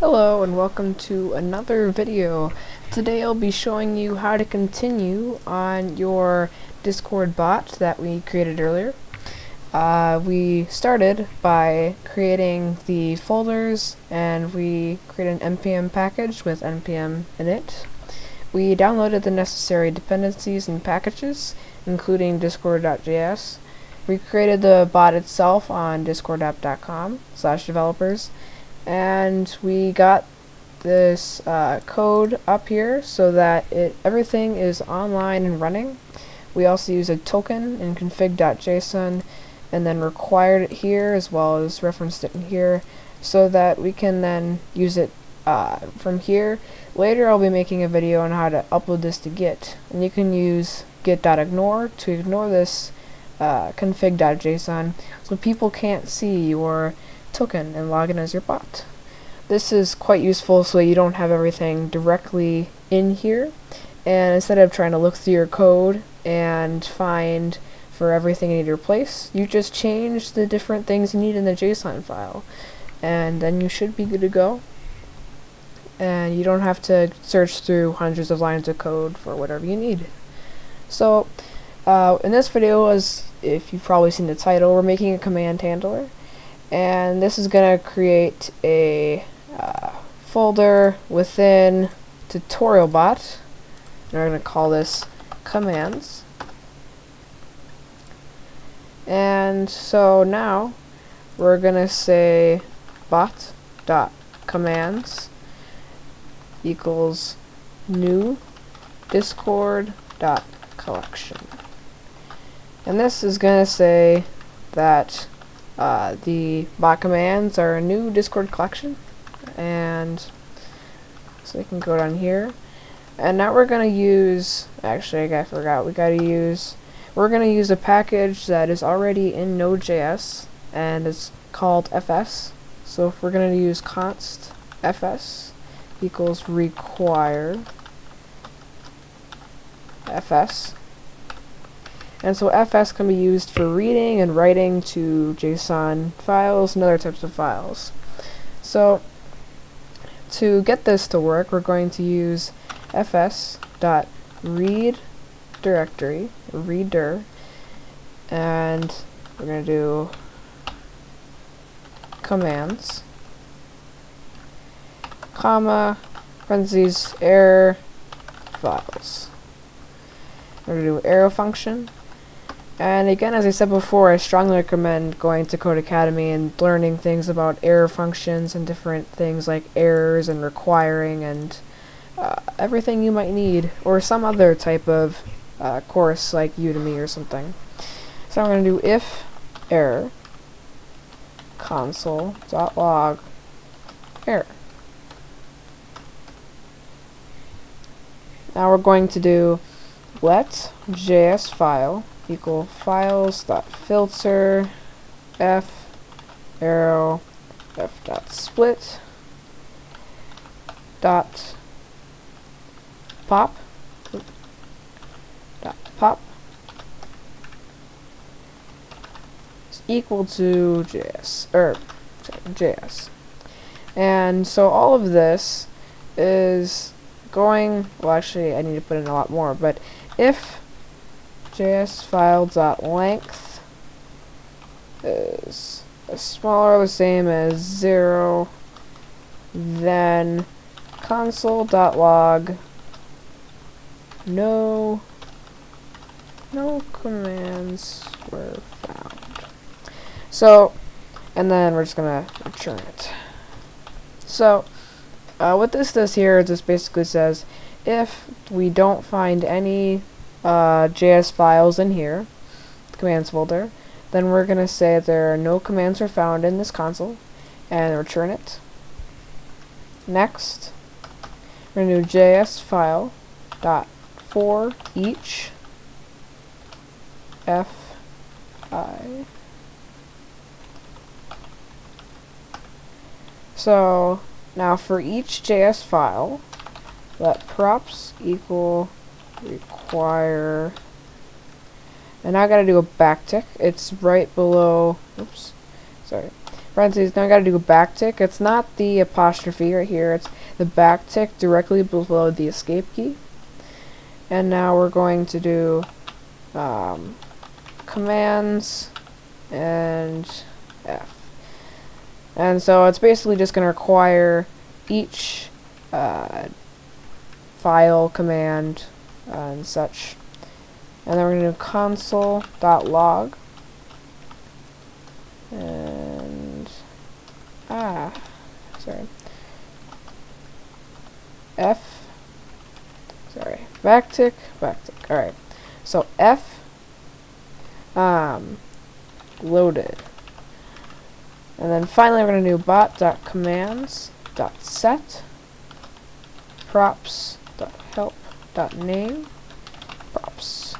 Hello and welcome to another video. Today I'll be showing you how to continue on your Discord bot that we created earlier. Uh, we started by creating the folders and we created an npm package with npm init. We downloaded the necessary dependencies and packages including discord.js. We created the bot itself on discordapp.com slash developers and we got this uh, code up here so that it everything is online and running. We also use a token in config.json and then required it here as well as referenced it in here so that we can then use it uh, from here. Later I'll be making a video on how to upload this to Git and you can use git.ignore to ignore this uh, config.json so people can't see your token and log in as your bot. This is quite useful so you don't have everything directly in here and instead of trying to look through your code and find for everything you need to replace, you just change the different things you need in the JSON file and then you should be good to go and you don't have to search through hundreds of lines of code for whatever you need. So uh, in this video, as if you've probably seen the title, we're making a command handler and this is going to create a uh, folder within tutorialbot and we're going to call this commands. And so now we're going to say bot dot commands equals new discord dot collection. And this is going to say that uh, the bot commands are a new Discord collection and so we can go down here. And now we're gonna use actually I forgot we gotta use we're gonna use a package that is already in Node.js and it's called fs so if we're gonna use const fs equals require fs and so fs can be used for reading and writing to JSON files and other types of files. So to get this to work, we're going to use fs.read directory, reader, and we're going to do commands, comma, parentheses, error, files. We're going to do arrow function, and again, as I said before, I strongly recommend going to Codecademy and learning things about arrow functions and different things like errors and requiring and uh, everything you might need, or some other type of uh, course like Udemy or something. So I'm going to do if error console.log error. Now we're going to do let JS file equal files dot filter f arrow f dot split dot pop dot pop is equal to JS or er, sorry, JS and so all of this is going well actually I need to put in a lot more but if JS file dot length is smaller or the same as zero, then console dot log no no commands were found. So, and then we're just gonna return it. So, uh, what this does here is this basically says if we don't find any uh, JS files in here, commands folder, then we're going to say there are no commands are found in this console, and return it. Next, we're going to do JS file dot for each f i. So now for each JS file, let props equal require and now I gotta do a backtick it's right below oops sorry parentheses. Now I gotta do a backtick. It's not the apostrophe right here. It's the backtick directly below the escape key. And now we're going to do um, commands and F. And so it's basically just going to require each uh, file, command, and such. And then we're going to do console.log. And, ah, sorry. F, sorry, backtick, backtick. Alright, so F, um, loaded. And then finally we're going to do bot.commands.set props.help.name props.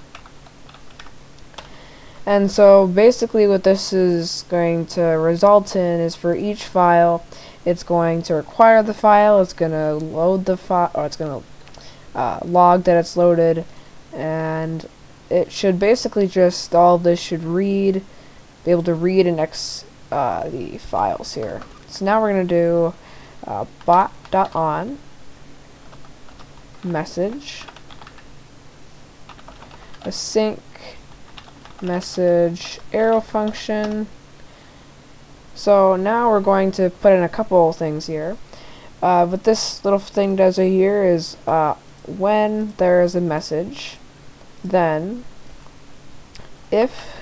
And so basically what this is going to result in is for each file it's going to require the file, it's going to load the file, or it's going to uh, log that it's loaded and it should basically just all this should read be able to read and ex uh, the files here. So now we're going to do uh, bot.on message async message arrow function. So now we're going to put in a couple things here. Uh, what this little thing does here is uh, when there is a message, then if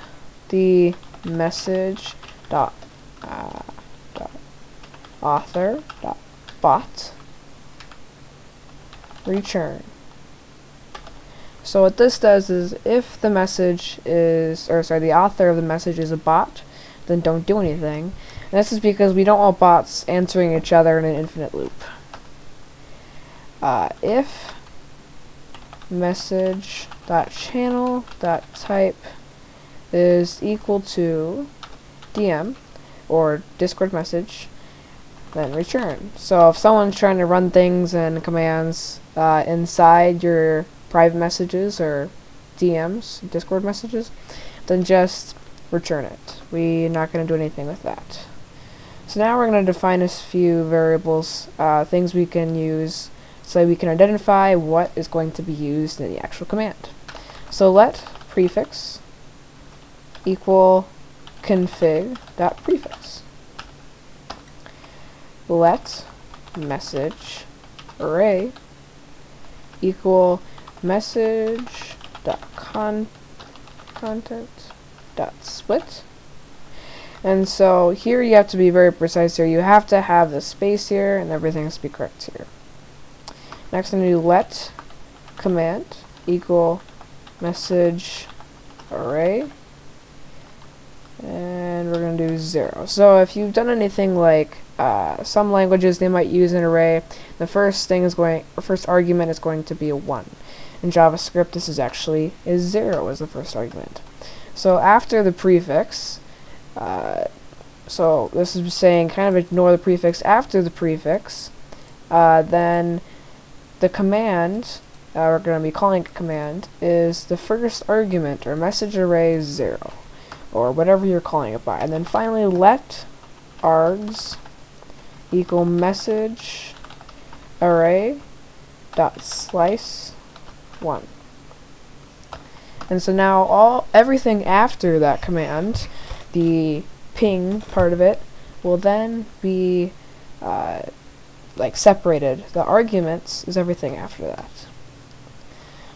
the message dot uh, dot author dot bot return. So what this does is if the message is, or sorry, the author of the message is a bot, then don't do anything. And this is because we don't want bots answering each other in an infinite loop. Uh, if message channel type is equal to DM or Discord message, then return. So if someone's trying to run things and commands uh, inside your private messages or DMs, Discord messages, then just return it. We're not going to do anything with that. So now we're going to define a few variables, uh, things we can use so we can identify what is going to be used in the actual command. So let prefix equal config dot prefix. Let message array equal message dot con content dot split. And so here you have to be very precise here. You have to have the space here and everything has to be correct here. Next I'm going to do let command equal message array. And we're going to do 0. So if you've done anything like uh, some languages, they might use an array. The first thing is going, first argument is going to be a 1. In JavaScript, this is actually is 0 as the first argument. So after the prefix, uh, so this is saying kind of ignore the prefix after the prefix, uh, then the command, uh, we're going to be calling a command, is the first argument or message array 0 or whatever you're calling it by. And then finally let args equal message array dot slice one. And so now all everything after that command, the ping part of it, will then be uh, like separated. The arguments is everything after that.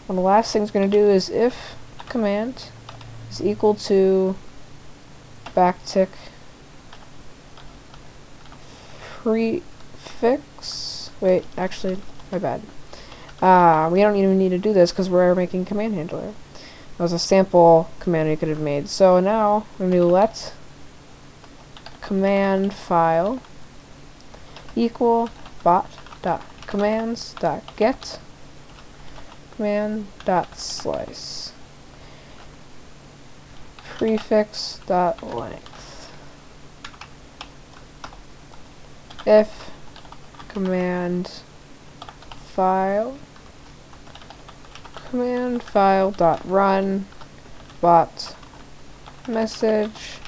And the last thing it's going to do is if command is equal to backtick prefix. Wait, actually, my bad. Uh, we don't even need to do this because we're making command handler. That was a sample command we could have made. So now we're going to let command file equal bot commands dot get command dot slice prefix dot length. If command file command file dot run bot message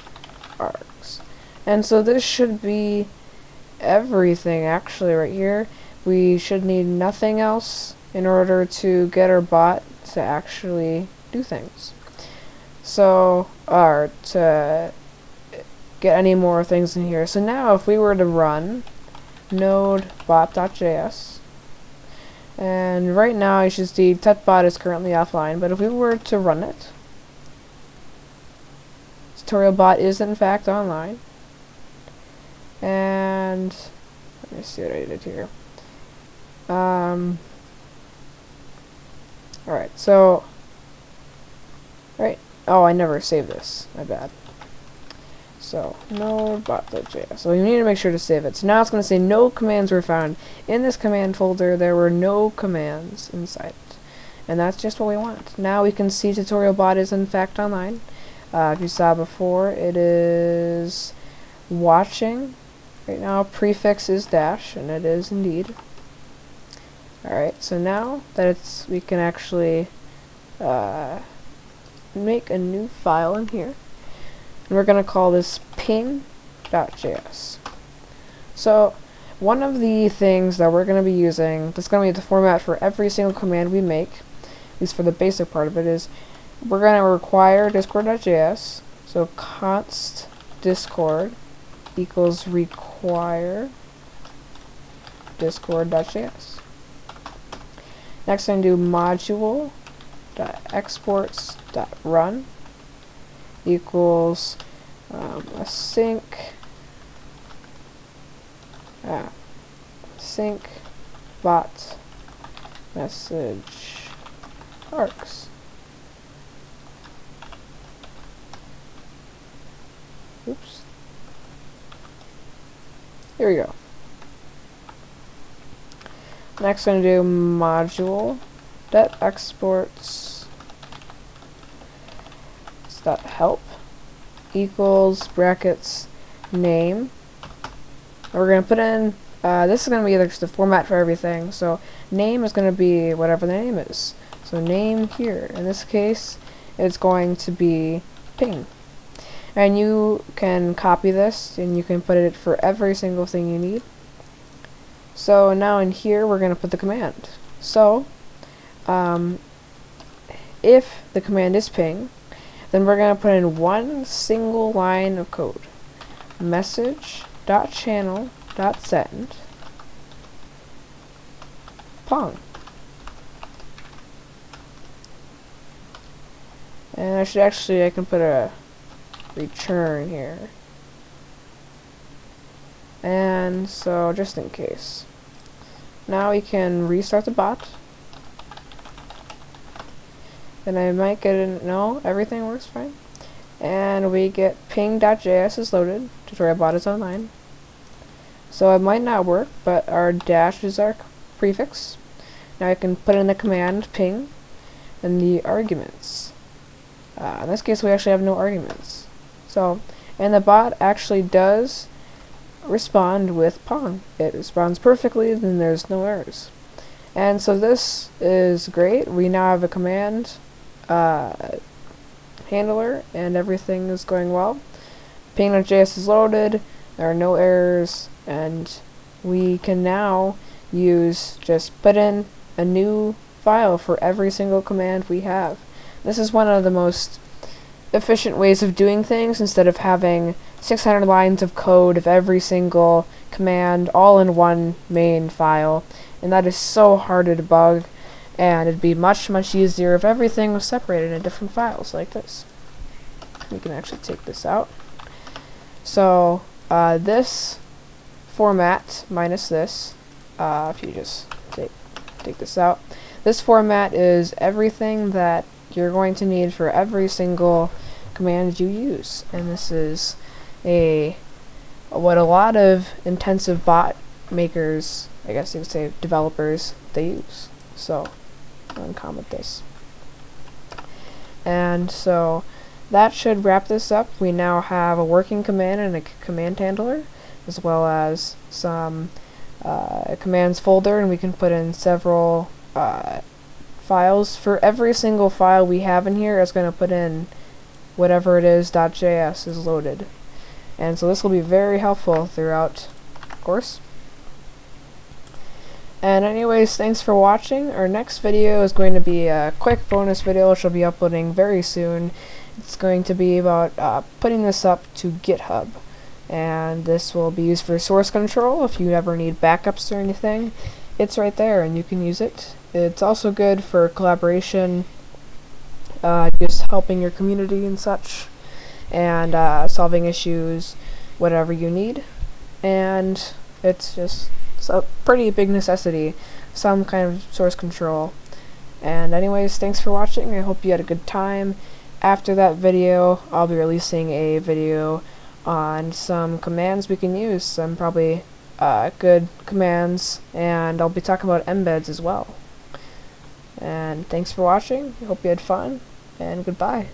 args. And so this should be everything actually right here. We should need nothing else in order to get our bot to actually do things. So, or to get any more things in here. So now if we were to run node bot.js, and right now you should see tutbot is currently offline, but if we were to run it, tutorial bot is in fact online. And let me see what I did here. Um, Alright, so right. Oh, I never saved this. My bad. So, node bot.js. So you need to make sure to save it. So now it's going to say no commands were found. In this command folder, there were no commands inside it. And that's just what we want. Now we can see tutorial bot is in fact online. Uh, if you saw before, it is watching. Right now, prefix is dash, and it is indeed. Alright, so now that it's, we can actually uh, make a new file in here. And we're going to call this ping.js. So, one of the things that we're going to be using, that's going to be the format for every single command we make, at least for the basic part of it, is we're going to require discord.js. So const discord equals require discord.js. Next I'm going to do module dot exports dot run equals um, async ah, sync bot message args. Oops. Here we go. Next I'm going to do module dot exports dot help equals brackets name. we're going to put in, uh, this is going to be just the format for everything. So name is going to be whatever the name is. So name here, in this case, it's going to be ping. And you can copy this and you can put it for every single thing you need. So now in here we're going to put the command. So um, if the command is ping, then we're going to put in one single line of code. Message dot channel dot send pong. And I should actually I can put a return here. And so just in case. Now we can restart the bot. Then I might get a no, everything works fine. And we get ping.js is loaded. Tutorial bot is online. So it might not work, but our dash is our prefix. Now I can put in the command ping and the arguments. Uh, in this case we actually have no arguments. So, and the bot actually does respond with Pong. It responds perfectly, then there's no errors. And so this is great. We now have a command uh, handler, and everything is going well. Ping.js is loaded, there are no errors, and we can now use just put in a new file for every single command we have. This is one of the most efficient ways of doing things instead of having 600 lines of code of every single command all in one main file and that is so hard to debug and it'd be much much easier if everything was separated in different files like this we can actually take this out so uh, this format minus this uh, if you just take take this out this format is everything that you're going to need for every single command you use. And this is a what a lot of intensive bot makers, I guess you could say developers, they use. So uncomment this. And so that should wrap this up. We now have a working command and a command handler, as well as some uh, commands folder, and we can put in several uh, files. For every single file we have in here, it's going to put in whatever it is .js is loaded. And so this will be very helpful throughout the course. And anyways, thanks for watching. Our next video is going to be a quick bonus video which I'll be uploading very soon. It's going to be about uh, putting this up to GitHub. And this will be used for source control if you ever need backups or anything. It's right there and you can use it. It's also good for collaboration, uh, just helping your community and such, and uh, solving issues, whatever you need. And it's just a pretty big necessity, some kind of source control. And anyways, thanks for watching. I hope you had a good time. After that video, I'll be releasing a video on some commands we can use, some probably uh, good commands, and I'll be talking about embeds as well. And thanks for watching. Hope you had fun, and goodbye.